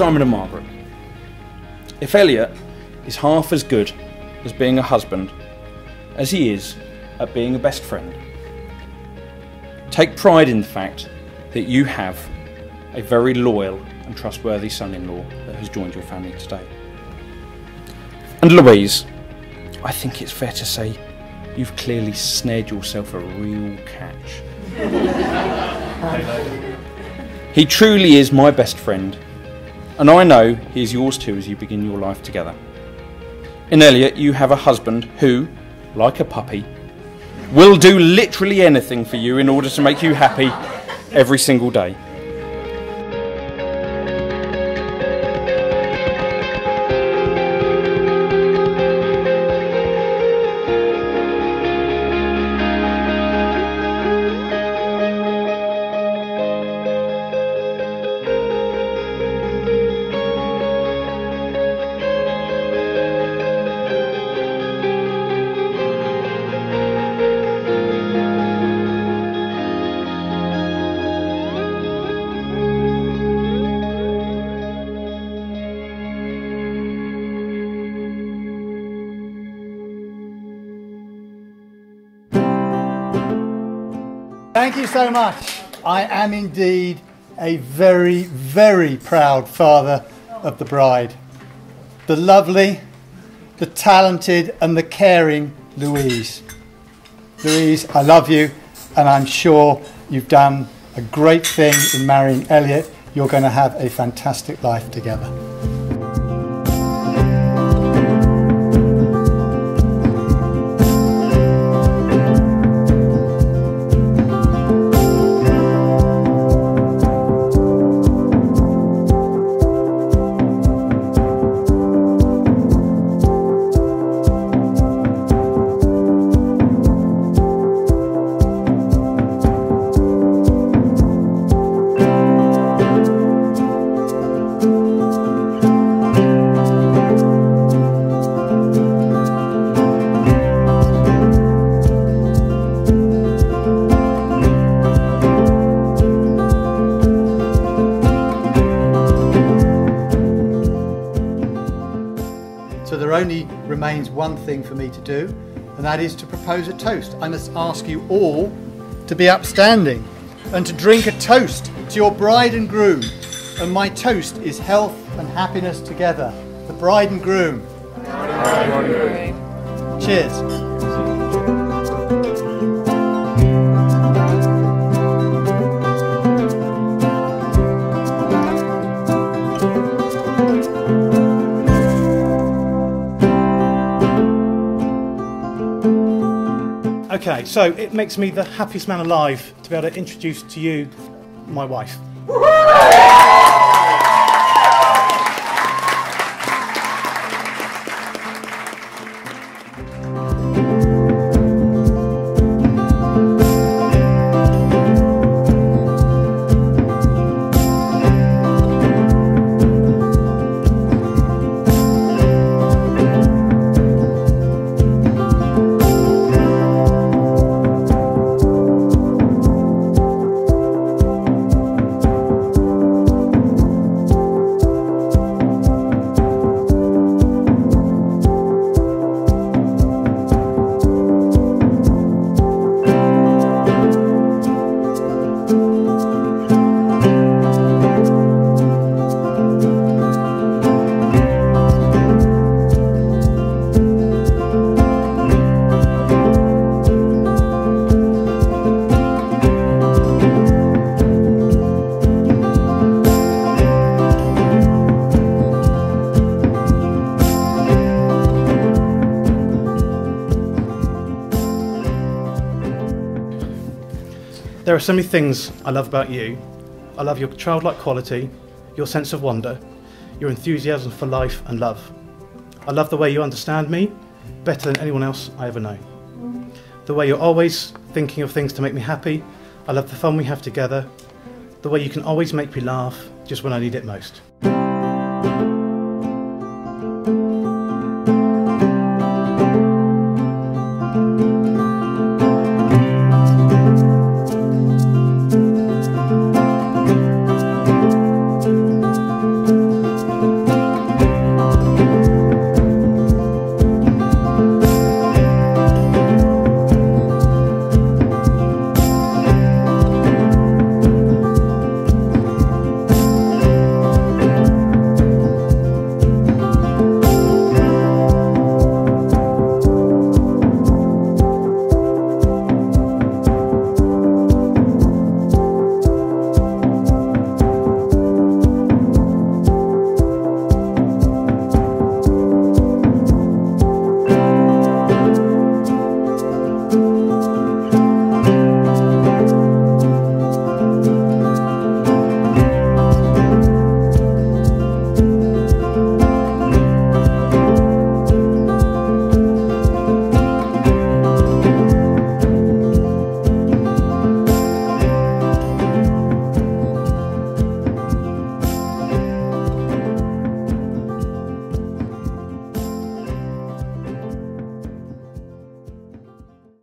Simon and Margaret. If Elliott is half as good as being a husband as he is at being a best friend, take pride in the fact that you have a very loyal and trustworthy son in law that has joined your family today. And Louise, I think it's fair to say you've clearly snared yourself a real catch. he truly is my best friend, and I know he is yours too as you begin your life together. In Elliott, you have a husband who, like a puppy, will do literally anything for you in order to make you happy every single day. Thank you so much. I am indeed a very, very proud father of the bride. The lovely, the talented, and the caring Louise. Louise, I love you, and I'm sure you've done a great thing in marrying Elliott. You're going to have a fantastic life together. Only remains one thing for me to do, and that is to propose a toast. I must ask you all to be upstanding and to drink a toast to your bride and groom. And my toast is health and happiness together. The bride and groom. Cheers. Okay, so it makes me the happiest man alive to be able to introduce to you my wife. There are so many things I love about you. I love your childlike quality, your sense of wonder, your enthusiasm for life and love. I love the way you understand me better than anyone else I ever know. The way you're always thinking of things to make me happy. I love the fun we have together. The way you can always make me laugh just when I need it most.